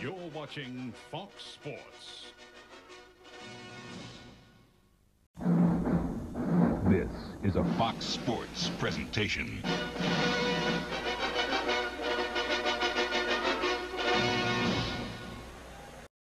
You're watching Fox Sports. This is a Fox Sports presentation.